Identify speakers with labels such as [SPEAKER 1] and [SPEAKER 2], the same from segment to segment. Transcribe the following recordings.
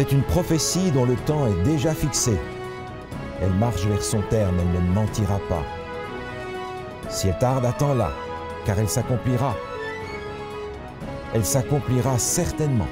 [SPEAKER 1] C'est une prophétie dont le temps est déjà fixé. Elle marche vers son terme, elle ne mentira pas. Si elle tarde, attends-la, car elle s'accomplira. Elle s'accomplira certainement.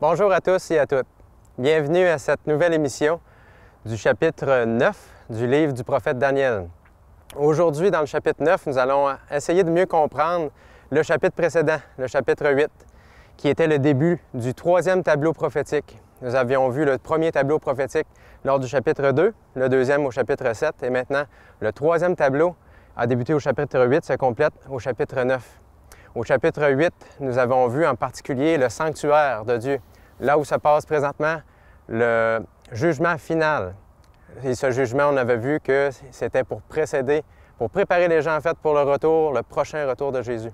[SPEAKER 2] Bonjour à tous et à toutes. Bienvenue à cette nouvelle émission du chapitre 9 du livre du prophète Daniel. Aujourd'hui, dans le chapitre 9, nous allons essayer de mieux comprendre le chapitre précédent, le chapitre 8, qui était le début du troisième tableau prophétique. Nous avions vu le premier tableau prophétique lors du chapitre 2, le deuxième au chapitre 7, et maintenant le troisième tableau a débuté au chapitre 8, se complète au chapitre 9. Au chapitre 8, nous avons vu en particulier le sanctuaire de Dieu, là où se passe présentement le jugement final. Et ce jugement, on avait vu que c'était pour précéder, pour préparer les gens en fait pour le retour, le prochain retour de Jésus.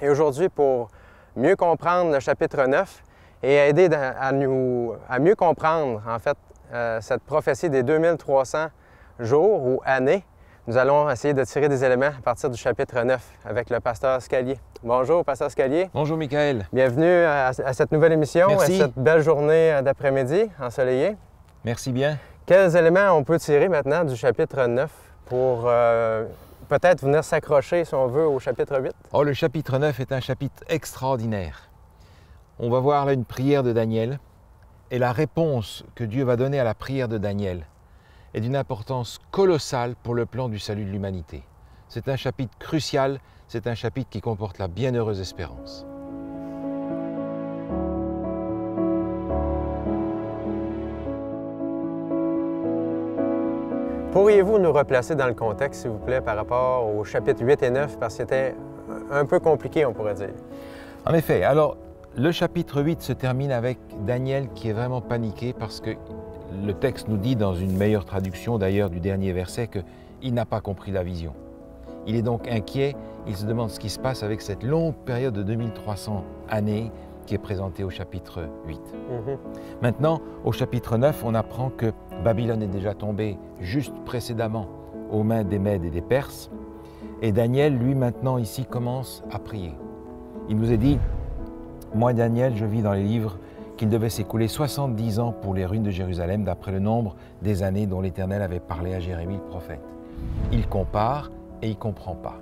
[SPEAKER 2] Et aujourd'hui, pour mieux comprendre le chapitre 9 et aider à, nous, à mieux comprendre en fait euh, cette prophétie des 2300 jours ou années, nous allons essayer de tirer des éléments à partir du chapitre 9 avec le pasteur Scalier. Bonjour, pasteur Scalier.
[SPEAKER 3] Bonjour, Michael.
[SPEAKER 2] Bienvenue à, cette nouvelle émission,
[SPEAKER 3] Merci.
[SPEAKER 2] à cette belle journée d'après-midi ensoleillée.
[SPEAKER 3] Merci bien.
[SPEAKER 2] Quels éléments on peut tirer maintenant du chapitre 9 pour euh, peut-être venir s'accrocher, si on veut, au chapitre 8?
[SPEAKER 3] Oh, le chapitre 9 est un chapitre extraordinaire. On va voir là une prière de Daniel et la réponse que Dieu va donner à la prière de Daniel est d'une importance colossale pour le plan du salut de l'humanité. C'est un chapitre crucial, c'est un chapitre qui comporte la bienheureuse espérance.
[SPEAKER 2] Pourriez-vous nous replacer dans le contexte, s'il vous plaît, par rapport au chapitre 8 et 9, parce que c'était un peu compliqué, on pourrait dire?
[SPEAKER 3] En effet, alors le chapitre 8 se termine avec Daniel qui est vraiment paniqué parce que le texte nous dit dans une meilleure traduction d'ailleurs du dernier verset qu'il n'a pas compris la vision. Il est donc inquiet, il se demande ce qui se passe avec cette longue période de 2300 années qui est présentée au chapitre 8.
[SPEAKER 2] Mhm.
[SPEAKER 3] Maintenant, au chapitre 9, on apprend que Babylone est déjà tombée juste précédemment aux mains des Mèdes et des Perses. Et Daniel, lui, maintenant, ici, commence à prier. Il nous est dit, moi, Daniel, je vis dans les livres qu'il devait s'écouler 70 ans pour les ruines de Jérusalem, d'après le nombre des années dont l'Éternel avait parlé à Jérémie le prophète. Il compare et il comprend pas.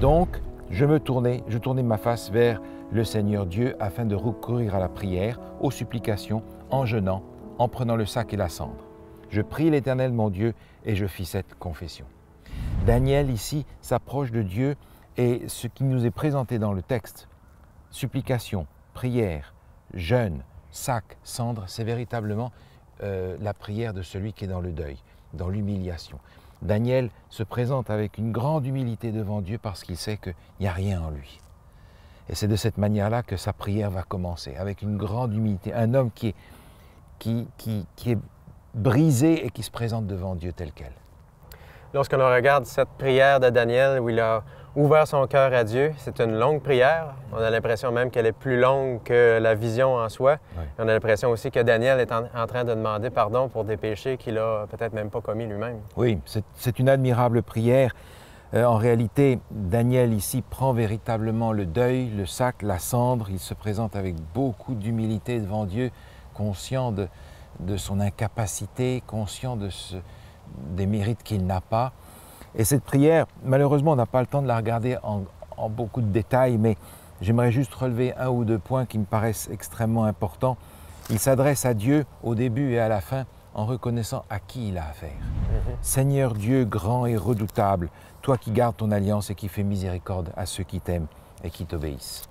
[SPEAKER 3] Donc, je me tournais, je tournais ma face vers le Seigneur Dieu afin de recourir à la prière, aux supplications, en jeûnant, en prenant le sac et la cendre. Je prie l'Éternel mon Dieu et je fis cette confession. Daniel ici s'approche de Dieu et ce qui nous est présenté dans le texte, supplication, prière, jeûne, sac, cendre, c'est véritablement euh, la prière de celui qui est dans le deuil, dans l'humiliation. Daniel se présente avec une grande humilité devant Dieu parce qu'il sait qu'il n'y a rien en lui. Et c'est de cette manière-là que sa prière va commencer, avec une grande humilité. Un homme qui est, qui, qui, qui est brisé et qui se présente devant Dieu tel quel.
[SPEAKER 2] Lorsqu'on regarde cette prière de Daniel où il a ouvert son cœur à Dieu, c'est une longue prière. On a l'impression même qu'elle est plus longue que la vision en soi. On a l'impression aussi que Daniel est en, en train de demander pardon pour des péchés qu'il a peut-être même pas commis lui-même.
[SPEAKER 3] Oui, c'est- c'est une admirable prière. Euh, en réalité, Daniel ici prend véritablement le deuil, le sac, la cendre. Il se présente avec beaucoup d'humilité devant Dieu, conscient de, de son incapacité, conscient de ce- des mérites qu'il n'a pas. Et cette prière, malheureusement, on n'a pas le temps de la regarder en, en beaucoup de détails, mais j'aimerais juste relever un ou deux points qui me paraissent extrêmement importants. Il s'adresse à Dieu au début et à la fin en reconnaissant à qui il a affaire. Seigneur Dieu grand et redoutable, toi qui gardes ton alliance et qui fais miséricorde à ceux qui t'aiment et qui t'obéissent.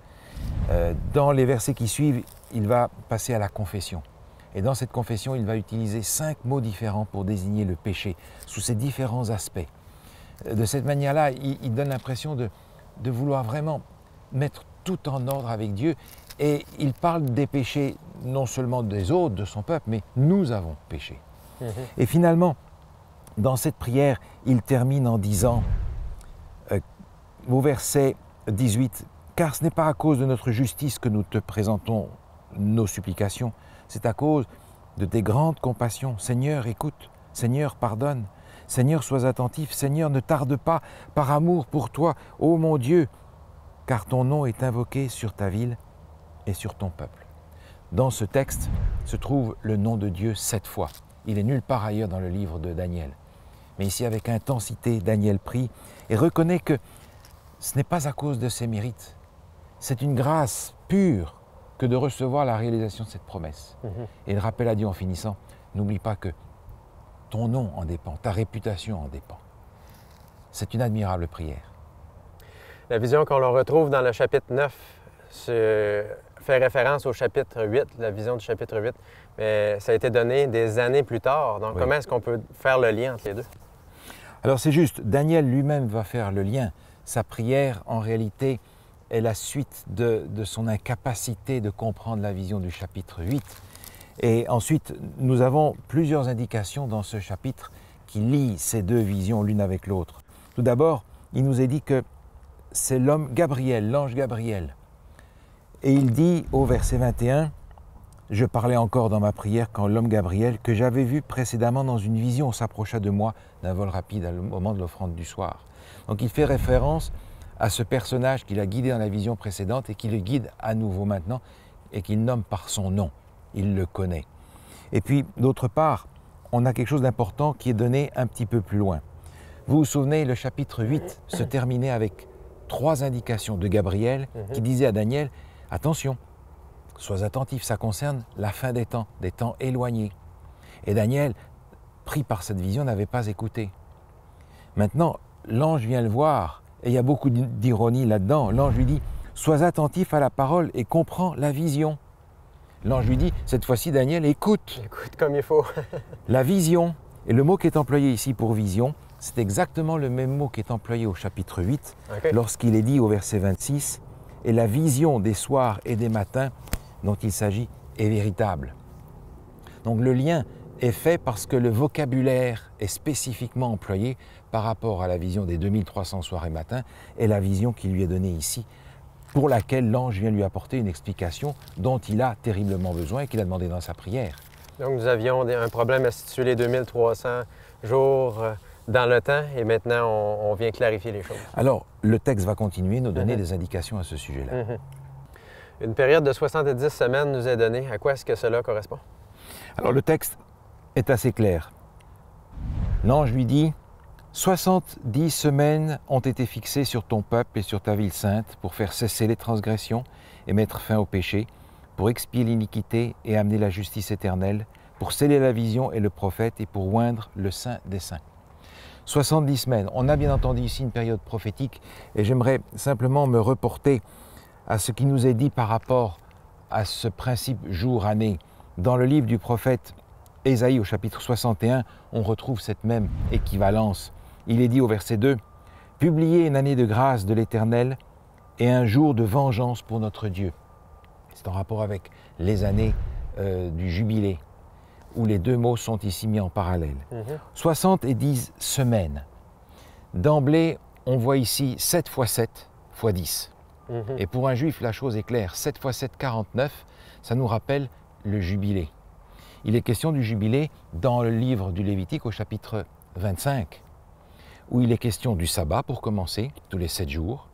[SPEAKER 3] Euh, dans les versets qui suivent, il va passer à la confession. Et dans cette confession, il va utiliser cinq mots différents pour désigner le péché sous ses différents aspects. De cette manière-là, il, il donne l'impression de, de vouloir vraiment mettre tout en ordre avec Dieu. Et il parle des péchés non seulement des autres, de son peuple, mais nous avons péché.
[SPEAKER 2] Mhm.
[SPEAKER 3] Et finalement, dans cette prière, il termine en disant, euh, au verset 18, Car ce n'est pas à cause de notre justice que nous te présentons nos supplications, c'est à cause de tes grandes compassions. Seigneur, écoute, Seigneur, pardonne, Seigneur, sois attentif, Seigneur, ne tarde pas, par amour pour toi, ô mon Dieu, car ton nom est invoqué sur ta ville et sur ton peuple. Dans ce texte se trouve le nom de Dieu sept fois. Il est nulle part ailleurs dans le livre de Daniel. Mais ici, avec intensité, Daniel prie et reconnaît que ce n'est pas à cause de ses mérites. C'est une grâce pure que de recevoir la réalisation de cette promesse.
[SPEAKER 2] Mhm.
[SPEAKER 3] Et il rappelle à Dieu en finissant, n'oublie pas que ton nom en dépend, ta réputation en dépend. C'est une admirable prière.
[SPEAKER 2] La vision qu'on retrouve dans le chapitre 9 se- fait référence au chapitre 8, la vision du chapitre 8, mais ça a été donné des années plus tard. Donc,
[SPEAKER 3] Oui.
[SPEAKER 2] comment est-ce qu'on peut faire le lien entre les deux?
[SPEAKER 3] Alors c'est juste, Daniel lui-même va faire le lien. Sa prière, en réalité, est la suite de, de son incapacité de comprendre la vision du chapitre 8. Et ensuite, nous avons plusieurs indications dans ce chapitre qui lient ces deux visions l'une avec l'autre. Tout d'abord, il nous est dit que c'est l'homme Gabriel, l'ange Gabriel. Et il dit au verset 21, je parlais encore dans ma prière quand l'homme Gabriel, que j'avais vu précédemment dans une vision, s'approcha de moi d'un vol rapide au moment de l'offrande du soir. Donc il fait référence à ce personnage qu'il a guidé dans la vision précédente et qui le guide à nouveau maintenant et qu'il nomme par son nom. Il le connaît. Et puis, d'autre part, on a quelque chose d'important qui est donné un petit peu plus loin. Vous vous souvenez, le chapitre 8 se terminait avec trois indications de Gabriel qui disait à Daniel, attention, sois attentif, ça concerne la fin des temps, des temps éloignés. Et Daniel, pris par cette vision, n'avait pas écouté. Maintenant, l'ange vient le voir, et il y a beaucoup d'ironie là-dedans. L'ange lui dit, sois attentif à la parole et comprends la vision. L'ange lui dit, cette fois-ci, Daniel, écoute
[SPEAKER 2] Écoute comme il faut.
[SPEAKER 3] la vision. Et le mot qui est employé ici pour vision, c'est exactement le même mot qui est employé au chapitre 8,
[SPEAKER 2] OK.
[SPEAKER 3] lorsqu'il est dit au verset 26, Et la vision des soirs et des matins dont il s'agit est véritable. Donc le lien est fait parce que le vocabulaire est spécifiquement employé par rapport à la vision des 2300 soirs et matins et la vision qui lui est donnée ici, pour laquelle l'ange vient lui apporter une explication dont il a terriblement besoin et qu'il a demandé dans sa prière.
[SPEAKER 2] Donc, nous avions un problème à situer les 2300 jours euh, dans le temps et maintenant, on, on vient clarifier les choses.
[SPEAKER 3] Alors, le texte va continuer, nous donner
[SPEAKER 2] Mhm.
[SPEAKER 3] des indications à ce sujet-là.
[SPEAKER 2] Mhm. Une période de 70 semaines nous est donnée. À quoi est-ce que cela correspond?
[SPEAKER 3] Alors, le texte est assez clair. L'ange lui dit 70 semaines ont été fixées sur ton peuple et sur ta ville sainte pour faire cesser les transgressions et mettre fin au péché, pour expier l'iniquité et amener la justice éternelle, pour sceller la vision et le prophète et pour oindre le saint des saints. 70 semaines. On a bien entendu ici une période prophétique et j'aimerais simplement me reporter à ce qui nous est dit par rapport à ce principe jour-année. Dans le livre du prophète Ésaïe au chapitre 61, on retrouve cette même équivalence. Il est dit au verset 2, Publiez une année de grâce de l'Éternel et un jour de vengeance pour notre Dieu. C'est en rapport avec les années euh, du jubilé, où les deux mots sont ici mis en parallèle.
[SPEAKER 2] Mhm.
[SPEAKER 3] 70 semaines. D'emblée, on voit ici 7 fois 7 fois 10.
[SPEAKER 2] Mhm.
[SPEAKER 3] Et pour un juif, la chose est claire. 7 fois 7, 49, ça nous rappelle le jubilé. Il est question du jubilé dans le livre du Lévitique au chapitre 25, où il est question du sabbat pour commencer, tous les 7 jours.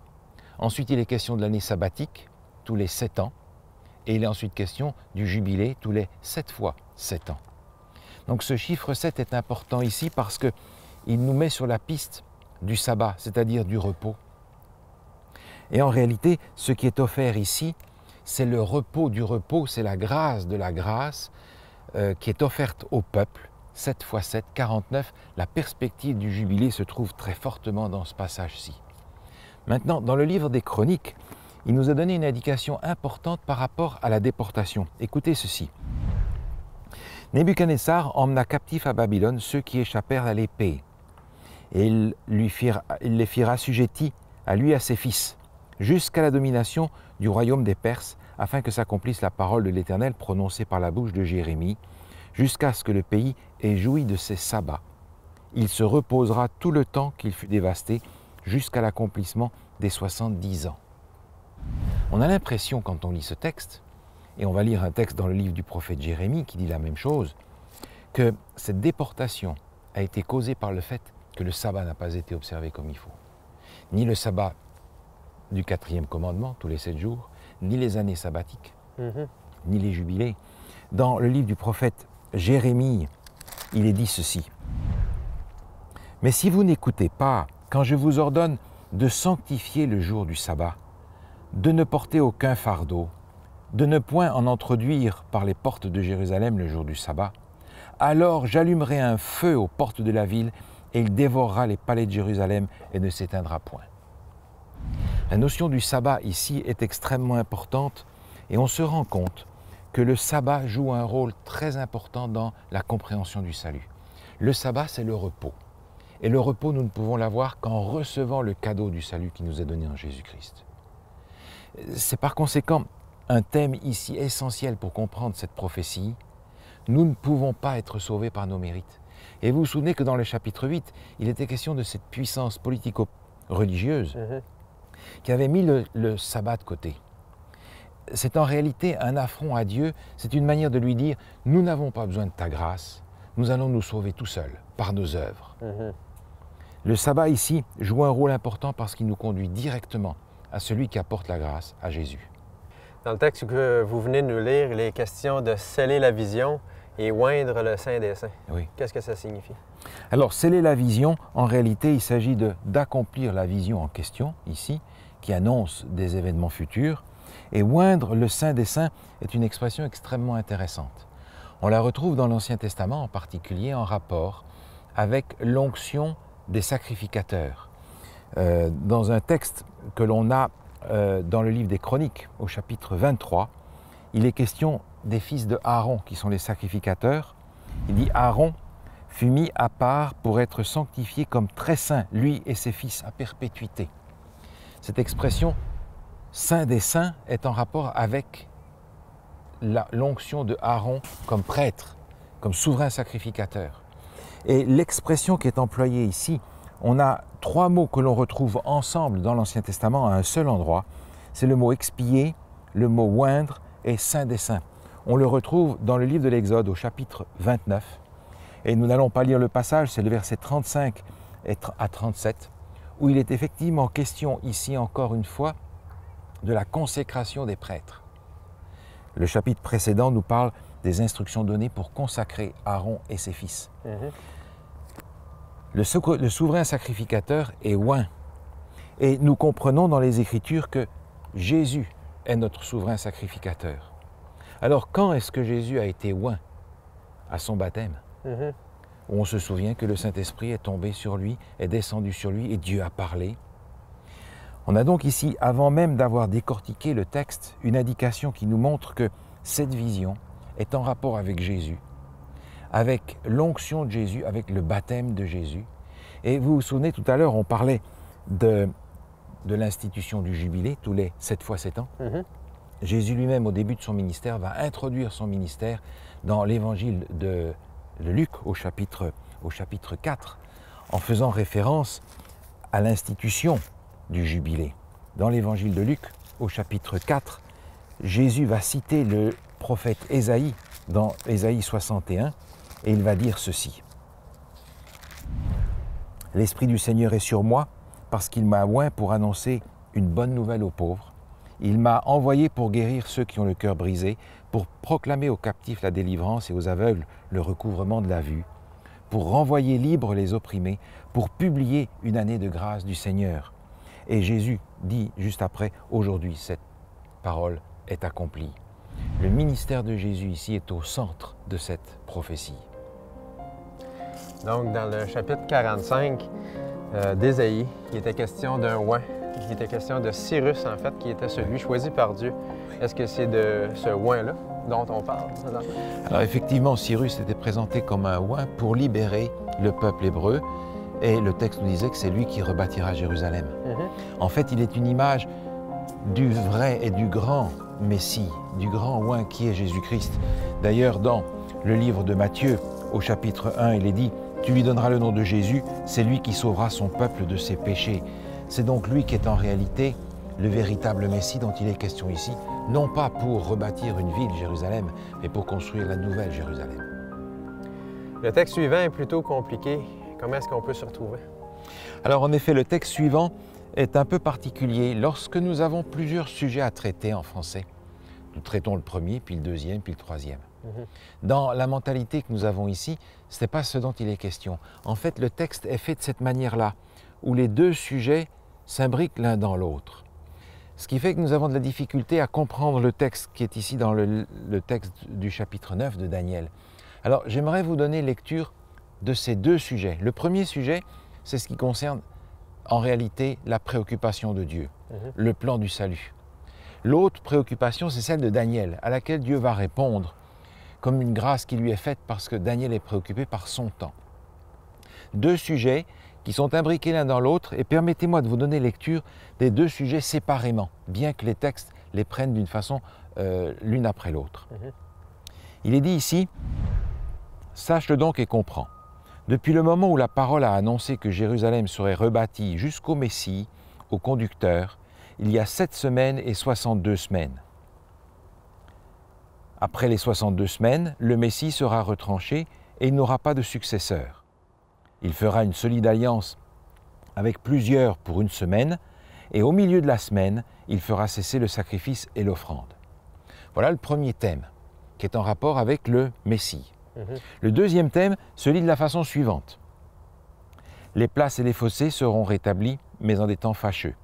[SPEAKER 3] Ensuite, il est question de l'année sabbatique, tous les 7 ans. Et il est ensuite question du jubilé, tous les 7 fois 7 ans. Donc ce chiffre 7 est important ici parce qu'il nous met sur la piste du sabbat, c'est-à-dire du repos. Et en réalité, ce qui est offert ici, c'est le repos du repos, c'est la grâce de la grâce euh, qui est offerte au peuple. 7 fois 7, 49, la perspective du jubilé se trouve très fortement dans ce passage-ci. Maintenant, dans le livre des Chroniques, il nous a donné une indication importante par rapport à la déportation. Écoutez ceci. Nebuchadnezzar emmena captifs à Babylone ceux qui échappèrent à l'épée, et il les firent assujettis à lui et à ses fils, jusqu'à la domination du royaume des Perses, afin que s'accomplisse la parole de l'Éternel prononcée par la bouche de Jérémie, jusqu'à ce que le pays ait joui de ses sabbats. Il se reposera tout le temps qu'il fut dévasté, jusqu'à l'accomplissement des 70 ans. On a l'impression, quand on lit ce texte, et on va lire un texte dans le livre du prophète Jérémie qui dit la même chose, que cette déportation a été causée par le fait que le sabbat n'a pas été observé comme il faut. Ni le sabbat du quatrième commandement, tous les sept jours, ni les années sabbatiques,
[SPEAKER 2] Mhm.
[SPEAKER 3] ni les jubilés. Dans le livre du prophète Jérémie, il est dit ceci. Mais si vous n'écoutez pas, quand je vous ordonne de sanctifier le jour du sabbat, de ne porter aucun fardeau, de ne point en introduire par les portes de Jérusalem le jour du sabbat, alors j'allumerai un feu aux portes de la ville et il dévorera les palais de Jérusalem et ne s'éteindra point. La notion du sabbat ici est extrêmement importante et on se rend compte que le sabbat joue un rôle très important dans la compréhension du salut. Le sabbat, c'est le repos. Et le repos, nous ne pouvons l'avoir qu'en recevant le cadeau du salut qui nous est donné en Jésus-Christ. C'est par conséquent un thème ici essentiel pour comprendre cette prophétie. Nous ne pouvons pas être sauvés par nos mérites. Et vous vous souvenez que dans le chapitre 8, il était question de cette puissance politico-religieuse
[SPEAKER 2] Mhm.
[SPEAKER 3] qui avait mis le, le sabbat de côté. C'est en réalité un affront à Dieu, c'est une manière de lui dire, nous n'avons pas besoin de ta grâce, nous allons nous sauver tout seuls, par nos œuvres.
[SPEAKER 2] Mhm.
[SPEAKER 3] Le sabbat ici joue un rôle important parce qu'il nous conduit directement à celui qui apporte la grâce, à Jésus.
[SPEAKER 2] Dans le texte que vous venez de nous lire, il est question de sceller la vision et oindre le Saint des Saints.
[SPEAKER 3] Oui.
[SPEAKER 2] Qu'est-ce que ça signifie?
[SPEAKER 3] Alors, sceller la vision, en réalité, il s'agit d'accomplir la vision en question, ici, qui annonce des événements futurs. Et oindre le Saint des Saints est une expression extrêmement intéressante. On la retrouve dans l'Ancien Testament, en particulier en rapport avec l'onction des sacrificateurs. Euh, dans un texte que l'on a euh, dans le livre des Chroniques, au chapitre 23, il est question des fils de Aaron, qui sont les sacrificateurs. Il dit Aaron fut mis à part pour être sanctifié comme très saint, lui et ses fils, à perpétuité. Cette expression saint des saints est en rapport avec l'onction de Aaron comme prêtre, comme souverain sacrificateur. Et l'expression qui est employée ici, on a trois mots que l'on retrouve ensemble dans l'Ancien Testament à un seul endroit. C'est le mot expier, le mot oindre et saint des saints. On le retrouve dans le livre de l'Exode au chapitre 29. Et nous n'allons pas lire le passage, c'est le verset 35 et tr- à 37, où il est effectivement question ici encore une fois de la consécration des prêtres. Le chapitre précédent nous parle des instructions données pour consacrer Aaron et ses fils.
[SPEAKER 2] Mhm.
[SPEAKER 3] Le, souverain sacrificateur est oint. Et nous comprenons dans les Écritures que Jésus est notre souverain sacrificateur. Alors quand est-ce que Jésus a été oint À son baptême?
[SPEAKER 2] Mhm.
[SPEAKER 3] où on se souvient que le Saint-Esprit est tombé sur lui, est descendu sur lui et Dieu a parlé. On a donc ici, avant même d'avoir décortiqué le texte, une indication qui nous montre que cette vision est en rapport avec Jésus, avec l'onction de Jésus, avec le baptême de Jésus. Et vous vous souvenez, tout à l'heure, on parlait de, de l'institution du jubilé, tous les sept fois sept ans.
[SPEAKER 2] Mhm.
[SPEAKER 3] Jésus lui-même, au début de son ministère, va introduire son ministère dans l'évangile de, de Luc au chapitre, au chapitre 4, en faisant référence à l'institution du jubilé. Dans l'évangile de Luc, au chapitre 4, Jésus va citer le prophète Ésaïe dans Ésaïe 61 et il va dire ceci. L'Esprit du Seigneur est sur moi parce qu'il m'a oint pour annoncer une bonne nouvelle aux pauvres. Il m'a envoyé pour guérir ceux qui ont le cœur brisé, pour proclamer aux captifs la délivrance et aux aveugles le recouvrement de la vue, pour renvoyer libres les opprimés, pour publier une année de grâce du Seigneur. Et Jésus dit juste après, aujourd'hui cette parole est accomplie. Le ministère de Jésus ici est au centre de cette prophétie.
[SPEAKER 2] Donc, dans le chapitre 45 euh, d'Ésaïe, il était question d'un oint, il était question de Cyrus, en fait, qui était celui choisi par Dieu. Est-ce que c'est de ce oint-là dont on parle?
[SPEAKER 3] Alors effectivement, Cyrus était présenté comme un oint pour libérer le peuple hébreu, et le texte nous disait que c'est lui qui rebâtira Jérusalem.
[SPEAKER 2] Mhm.
[SPEAKER 3] En fait, il est une image du vrai et du grand Messie, du grand oin qui est Jésus-Christ. D'ailleurs, dans le livre de Matthieu, au chapitre 1, il est dit, Tu lui donneras le nom de Jésus, c'est lui qui sauvera son peuple de ses péchés. C'est donc lui qui est en réalité le véritable Messie dont il est question ici, non pas pour rebâtir une ville, Jérusalem, mais pour construire la nouvelle Jérusalem.
[SPEAKER 2] Le texte suivant est plutôt compliqué. Comment est-ce qu'on peut se retrouver?
[SPEAKER 3] Alors en effet, le texte suivant est un peu particulier. Lorsque nous avons plusieurs sujets à traiter en français, nous traitons le premier, puis le deuxième, puis le troisième. Mhm. Dans la mentalité que nous avons ici, ce n'est pas ce dont il est question. En fait, le texte est fait de cette manière-là, où les deux sujets s'imbriquent l'un dans l'autre. Ce qui fait que nous avons de la difficulté à comprendre le texte qui est ici dans le, texte du chapitre 9 de Daniel. Alors j'aimerais vous donner lecture de ces deux sujets. Le premier sujet, c'est ce qui concerne en réalité la préoccupation de Dieu, mhm. le plan du salut. L'autre préoccupation, c'est celle de Daniel, à laquelle Dieu va répondre comme une grâce qui lui est faite parce que Daniel est préoccupé par son temps. Deux sujets qui sont imbriqués l'un dans l'autre et permettez-moi de vous donner lecture des deux sujets séparément, bien que les textes les prennent d'une façon euh, l'une après l'autre. Mhm. Il est dit ici, Sache-le donc et comprends. Depuis le moment où la parole a annoncé que Jérusalem serait rebâtie jusqu'au Messie, au conducteur, il y a sept semaines et soixante-deux semaines. Après les soixante-deux semaines, le Messie sera retranché et n'aura pas de successeur. Il fera une solide alliance avec plusieurs pour une semaine, et au milieu de la semaine, il fera cesser le sacrifice et l'offrande. Voilà le premier thème, qui est en rapport avec le Messie. Mhm. Le deuxième thème se lit de la façon suivante. Les places et les fossés seront rétablis, mais en des temps fâcheux.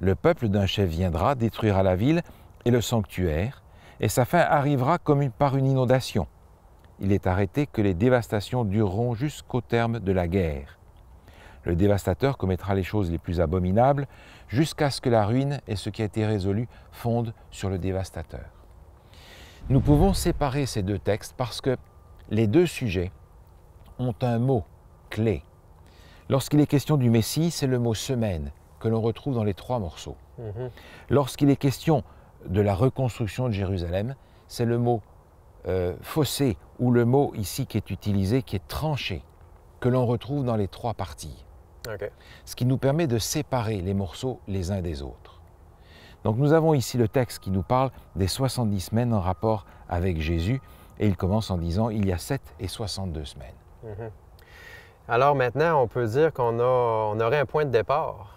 [SPEAKER 3] Le peuple d'un chef viendra, détruira la ville et le sanctuaire, et sa fin arrivera comme par une inondation. Il est arrêté que les dévastations dureront jusqu'au terme de la guerre. Le dévastateur commettra les choses les plus abominables jusqu'à ce que la ruine et ce qui a été résolu fondent sur le dévastateur. Nous pouvons séparer ces deux textes parce que les deux sujets ont un mot clé. Lorsqu'il est question du Messie, c'est le mot semaine que l'on retrouve dans les trois morceaux. Mhm. Lorsqu'il est question de la reconstruction de Jérusalem, c'est le mot euh, fossé ou le mot ici qui est utilisé, qui est tranché, que l'on retrouve dans les trois parties. Ce qui nous permet de séparer les morceaux les uns des autres. Donc nous avons ici le texte qui nous parle des 70 semaines en rapport avec Jésus, et il commence en disant il y a 7 et 62 semaines. Mhm.
[SPEAKER 2] Alors maintenant, on peut dire qu'on on aurait un point de départ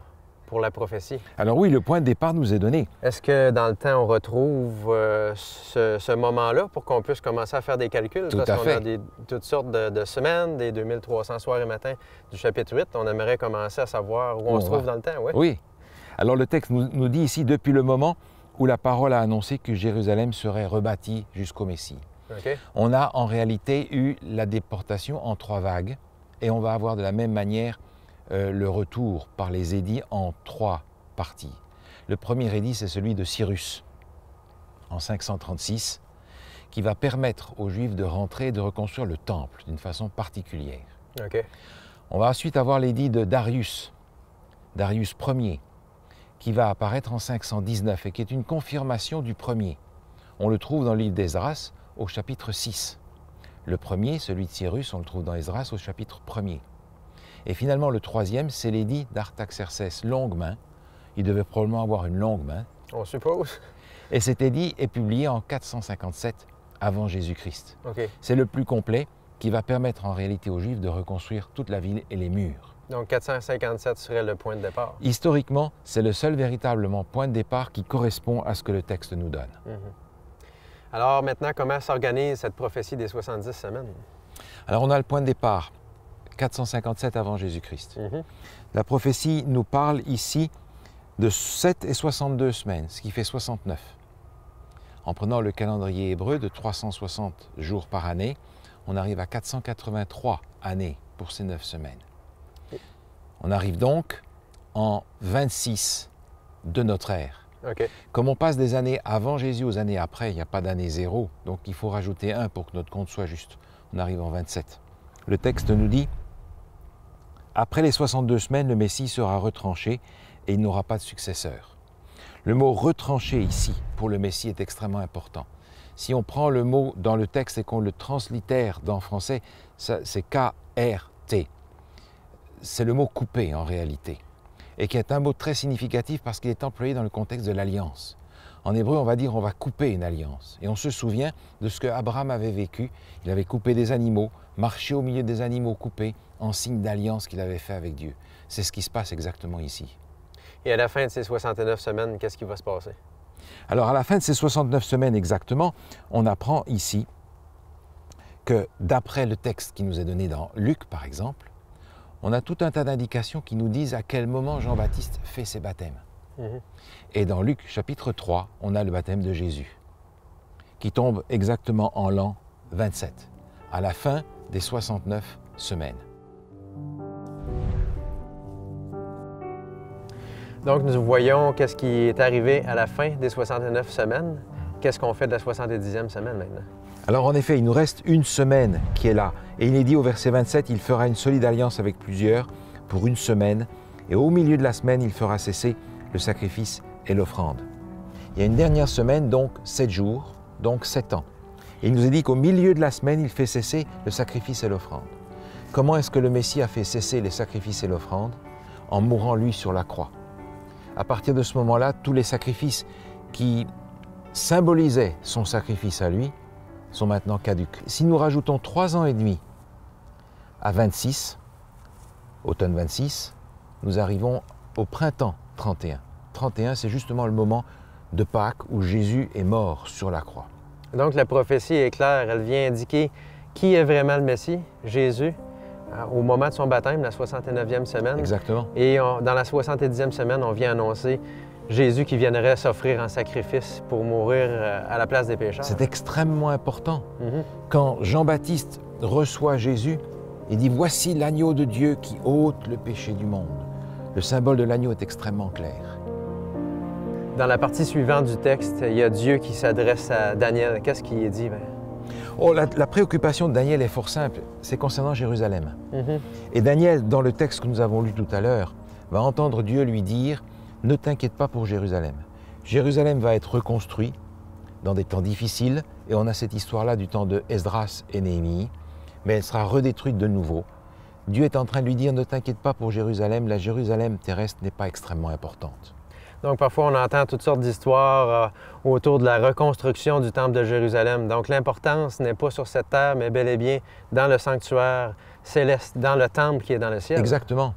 [SPEAKER 2] pour la prophétie.
[SPEAKER 3] Alors oui, le point de départ nous est donné.
[SPEAKER 2] Est-ce que dans le temps, on retrouve euh, ce, moment-là pour qu'on puisse commencer à faire des calculs?
[SPEAKER 3] Tout Parce qu'on a
[SPEAKER 2] des, toutes sortes de, semaines, des 2300 soirs et matins du chapitre 8. On aimerait commencer à savoir où on, se trouve dans le temps, oui?
[SPEAKER 3] Oui. Alors le texte nous, nous dit ici, depuis le moment où la parole a annoncé que Jérusalem serait rebâtie jusqu'au Messie. On a en réalité eu la déportation en trois vagues et on va avoir de la même manière euh, le retour par les édits en trois parties. Le premier édit, c'est celui de Cyrus en 536 qui va permettre aux Juifs de rentrer et de reconstruire le temple d'une façon particulière. On va ensuite avoir l'édit de Darius, Darius Ier, qui va apparaître en 519 et qui est une confirmation du premier. On le trouve dans l'île d'Esdras, au chapitre 6. Le premier, celui de Cyrus, on le trouve dans Esdras au chapitre 1er. Et finalement, le troisième, c'est l'édit d'Artaxerces, longue main. Il devait probablement avoir une longue main.
[SPEAKER 2] On suppose.
[SPEAKER 3] Et cet édit est publié en 457 avant Jésus-Christ. C'est le plus complet qui va permettre en réalité aux Juifs de reconstruire toute la ville et les murs.
[SPEAKER 2] Donc 457 serait le point de départ.
[SPEAKER 3] Historiquement, c'est le seul véritablement point de départ qui correspond à ce que le texte nous donne. Mhm.
[SPEAKER 2] Alors maintenant, comment s'organise cette prophétie des 70 semaines?
[SPEAKER 3] Alors on a le point de départ, 457 avant Jésus-Christ. Mhm. La prophétie nous parle ici de 7 et 62 semaines, ce qui fait 69. En prenant le calendrier hébreu de 360 jours par année, on arrive à 483 années pour ces 9 semaines. On arrive donc en 26 de notre ère. Comme on passe des années avant Jésus aux années après, il n'y a pas d'année zéro, donc il faut rajouter un pour que notre compte soit juste. On arrive en 27. Le texte nous dit Après les 62 semaines, le Messie sera retranché et il n'aura pas de successeur. Le mot retranché ici, pour le Messie, est extrêmement important. Si on prend le mot dans le texte et qu'on le translitère dans français, c'est K-R-T. C'est le mot coupé en réalité, et qui est un mot très significatif parce qu'il est employé dans le contexte de l'alliance. En hébreu, on va dire on va couper une alliance. Et on se souvient de ce que Abraham avait vécu. Il avait coupé des animaux, marché au milieu des animaux coupés, en signe d'alliance qu'il avait fait avec Dieu. C'est ce qui se passe exactement ici.
[SPEAKER 2] Et à la fin de ces 69 semaines, qu'est-ce qui va se passer?
[SPEAKER 3] Alors à la fin de ces 69 semaines exactement, on apprend ici que d'après le texte qui nous est donné dans Luc par exemple, on a tout un tas d'indications qui nous disent à quel moment Jean-Baptiste fait ses baptêmes. Mhm. Et dans Luc chapitre 3, on a le baptême de Jésus, qui tombe exactement en l'an 27, à la fin des 69 semaines.
[SPEAKER 2] Donc, nous voyons qu'est-ce qui est arrivé à la fin des 69 semaines. Qu'est-ce qu'on fait de la 70e semaine maintenant?
[SPEAKER 3] Alors, en effet, il nous reste une semaine qui est là. Et il est dit au verset 27, il fera une solide alliance avec plusieurs pour une semaine. Et au milieu de la semaine, il fera cesser le sacrifice et l'offrande. Il y a une dernière semaine, donc sept jours, donc sept ans. Et il nous est dit qu'au milieu de la semaine, il fait cesser le sacrifice et l'offrande. Comment est-ce que le Messie a fait cesser les sacrifices et l'offrande En mourant lui sur la croix? À partir de ce moment-là, tous les sacrifices qui symbolisaient son sacrifice à lui sont maintenant caducs. Si nous rajoutons trois ans et demi à 26, automne 26, nous arrivons au printemps 31. 31, c'est justement le moment de Pâques où Jésus est mort sur la croix.
[SPEAKER 2] Donc la prophétie est claire, elle vient indiquer qui est vraiment le Messie, Jésus, euh, au moment de son baptême, la 69e semaine.
[SPEAKER 3] Exactement.
[SPEAKER 2] Et dans la 70e semaine, on vient annoncer Jésus qui viendrait s'offrir en sacrifice pour mourir euh, à la place des pécheurs.
[SPEAKER 3] C'est extrêmement important. Mhm. Quand Jean-Baptiste reçoit Jésus, il dit Voici l'agneau de Dieu qui ôte le péché du monde. Le symbole de l'agneau est extrêmement clair.
[SPEAKER 2] Dans la partie suivante du texte, il y a Dieu qui s'adresse à Daniel. Qu'est-ce qui est dit?
[SPEAKER 3] Oh, la, préoccupation de Daniel est fort simple, c'est concernant Jérusalem. Mhm. Et Daniel, dans le texte que nous avons lu tout à l'heure, va entendre Dieu lui dire, ne t'inquiète pas pour Jérusalem. Jérusalem va être reconstruit dans des temps difficiles, et on a cette histoire-là du temps de Esdras et Néhémie, mais elle sera redétruite de nouveau. Dieu est en train de lui dire, ne t'inquiète pas pour Jérusalem, la Jérusalem terrestre n'est pas extrêmement importante.
[SPEAKER 2] Donc parfois, on entend toutes sortes d'histoires euh, autour de la reconstruction du Temple de Jérusalem. Donc l'importance n'est pas sur cette terre, mais bel et bien dans le sanctuaire céleste, dans le temple qui est dans le ciel.
[SPEAKER 3] Exactement.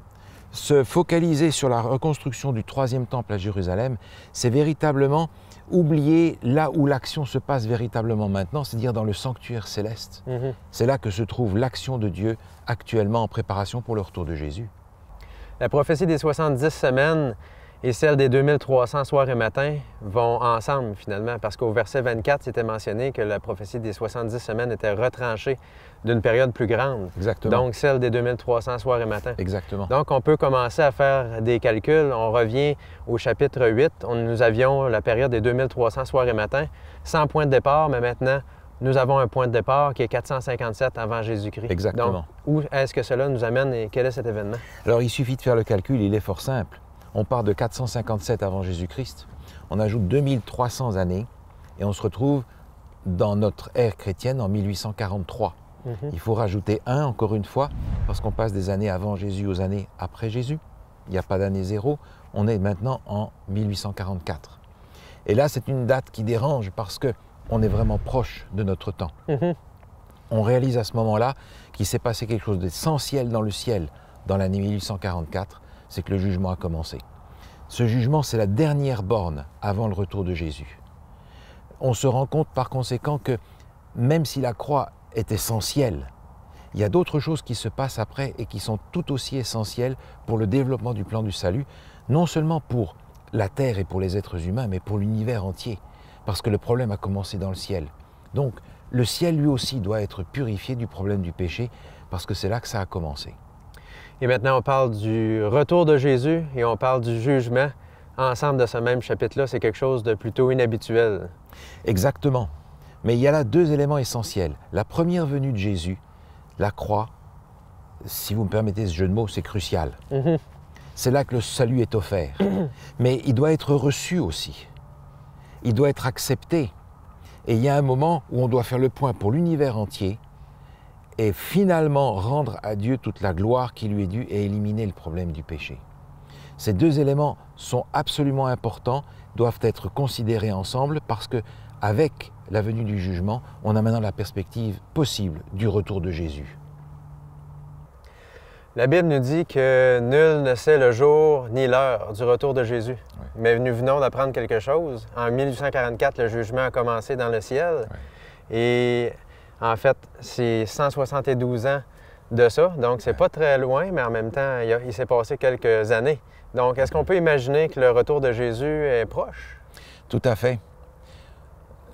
[SPEAKER 3] Se focaliser sur la reconstruction du troisième temple à Jérusalem, c'est véritablement oublier là où l'action se passe véritablement maintenant, c'est-à-dire dans le sanctuaire céleste. Mhm. C'est là que se trouve l'action de Dieu actuellement en préparation pour le retour de Jésus.
[SPEAKER 2] La prophétie des 70 semaines et celle des 2300 soirs et matins vont ensemble finalement, parce qu'au verset 24, c'était mentionné que la prophétie des 70 semaines était retranchée d'une période plus grande.
[SPEAKER 3] Exactement.
[SPEAKER 2] Donc celle des 2300 soirs et matins.
[SPEAKER 3] Exactement.
[SPEAKER 2] Donc on peut commencer à faire des calculs. On revient au chapitre 8. nous avions la période des 2300 soirs et matins, sans point de départ, mais maintenant, nous avons un point de départ qui est 457 avant Jésus-Christ.
[SPEAKER 3] Exactement.
[SPEAKER 2] Donc, où est-ce que cela nous amène et quel est cet événement?
[SPEAKER 3] Alors, il suffit de faire le calcul, il est fort simple. On part de 457 avant Jésus-Christ, on ajoute 2300 années et on se retrouve dans notre ère chrétienne en 1843. Mhm. Il faut rajouter un, encore une fois, parce qu'on passe des années avant Jésus aux années après Jésus. Il n'y a pas d'année zéro. On est maintenant en 1844. Et là, c'est une date qui dérange parce qu'on est vraiment proche de notre temps. Mhm. On réalise à ce moment-là qu'il s'est passé quelque chose d'essentiel dans le ciel dans l'année 1844 c'est que le jugement a commencé. Ce jugement, c'est la dernière borne avant le retour de Jésus. On se rend compte par conséquent que même si la croix est essentielle, il y a d'autres choses qui se passent après et qui sont tout aussi essentielles pour le développement du plan du salut, non seulement pour la terre et pour les êtres humains, mais pour l'univers entier, parce que le problème a commencé dans le ciel. Donc, le ciel lui aussi doit être purifié du problème du péché, parce que c'est là que ça a commencé.
[SPEAKER 2] Et maintenant, on parle du retour de Jésus et on parle du jugement. Ensemble de ce même chapitre-là, c'est quelque chose de plutôt inhabituel.
[SPEAKER 3] Exactement. Mais il y a là deux éléments essentiels. La première venue de Jésus, la croix, si vous me permettez ce jeu de mots, c'est crucial. Mhm. c'est là que le salut est offert. Mais il doit être reçu aussi. Il doit être accepté. Et il y a un moment où on doit faire le point pour l'univers entier et finalement rendre à Dieu toute la gloire qui lui est due et éliminer le problème du péché. Ces deux éléments sont absolument importants, doivent être considérés ensemble parce que avec la venue du jugement, on a maintenant la perspective possible du retour de Jésus.
[SPEAKER 2] La Bible nous dit que nul ne sait le jour ni l'heure du retour de Jésus. Mais nous venons d'apprendre quelque chose. En 1844, le jugement a commencé dans le ciel. Et en fait, c'est 172 ans de ça. Donc, c'est pas très loin, mais en même temps, il, il s'est passé quelques années. Donc, est-ce qu'on peut imaginer que le retour de Jésus est proche?
[SPEAKER 3] Tout à fait.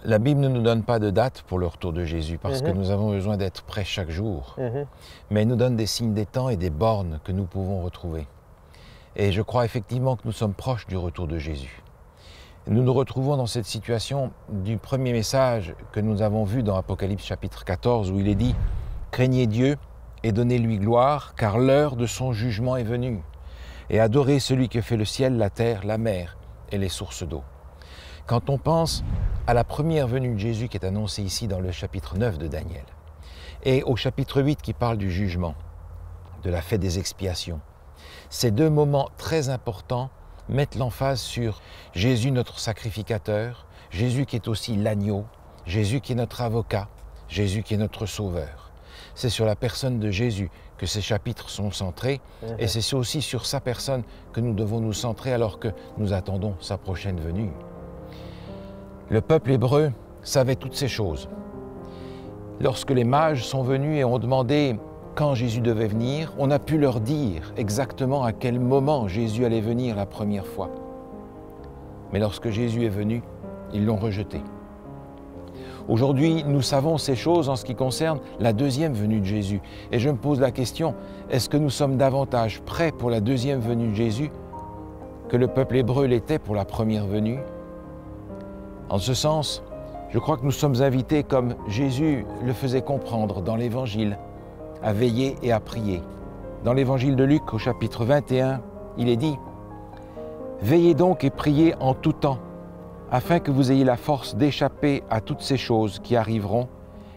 [SPEAKER 3] La Bible ne nous donne pas de date pour le retour de Jésus parce que
[SPEAKER 2] Mhm.
[SPEAKER 3] nous avons besoin d'être prêts chaque jour.
[SPEAKER 2] Mhm.
[SPEAKER 3] Mais elle nous donne des signes des temps et des bornes que nous pouvons retrouver. Et je crois effectivement que nous sommes proches du retour de Jésus. Nous nous retrouvons dans cette situation du premier message que nous avons vu dans Apocalypse chapitre 14 où il est dit Craignez Dieu et donnez-lui gloire car l'heure de son jugement est venue. Et adorez celui qui fait le ciel, la terre, la mer et les sources d'eau. Quand on pense à la première venue de Jésus qui est annoncée ici dans le chapitre 9 de Daniel, et au chapitre 8 qui parle du jugement, de la fête des expiations, ces deux moments très importants mettent l'emphase sur Jésus notre sacrificateur, Jésus qui est aussi l'agneau, Jésus qui est notre avocat, Jésus qui est notre sauveur. C'est sur la personne de Jésus que ces chapitres sont centrés
[SPEAKER 2] Mhm.
[SPEAKER 3] et c'est aussi sur sa personne que nous devons nous centrer alors que nous attendons sa prochaine venue. Le peuple hébreu savait toutes ces choses. Lorsque les mages sont venus et ont demandé quand Jésus devait venir, on a pu leur dire exactement à quel moment Jésus allait venir la première fois. Mais lorsque Jésus est venu, ils l'ont rejeté. Aujourd'hui, nous savons ces choses en ce qui concerne la deuxième venue de Jésus. Et je me pose la question, est-ce que nous sommes davantage prêts pour la deuxième venue de Jésus que le peuple hébreu l'était pour la première venue? En ce sens, je crois que nous sommes invités, comme Jésus le faisait comprendre dans l'Évangile, à veiller et à prier. Dans l'Évangile de Luc au chapitre 21, il est dit, Veillez donc et priez en tout temps, afin que vous ayez la force d'échapper à toutes ces choses qui arriveront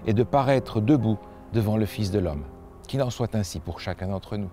[SPEAKER 3] et de paraître debout devant le Fils de l'homme. Qu'il en soit ainsi pour chacun d'entre nous.